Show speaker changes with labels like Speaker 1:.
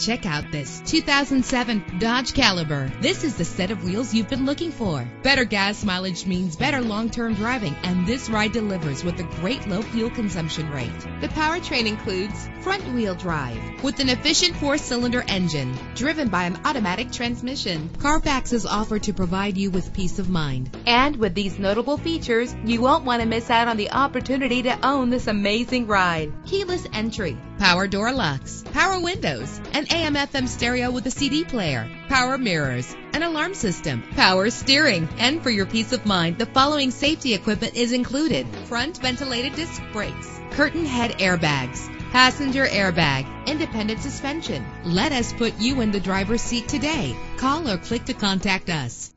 Speaker 1: Check out this 2007 Dodge Caliber. This is the set of wheels you've been looking for. Better gas mileage means better long-term driving, and this ride delivers with a great low fuel consumption rate. The powertrain includes front-wheel drive with an efficient four-cylinder engine driven by an automatic transmission. Carfax is offered to provide you with peace of mind. And with these notable features, you won't want to miss out on the opportunity to own this amazing ride. Keyless entry, power door locks, power windows, an AM FM stereo with a CD player, power mirrors, an alarm system, power steering. And for your peace of mind, the following safety equipment is included. Front ventilated disc brakes, curtain head airbags, passenger airbag, independent suspension. Let us put you in the driver's seat today. Call or click to contact us.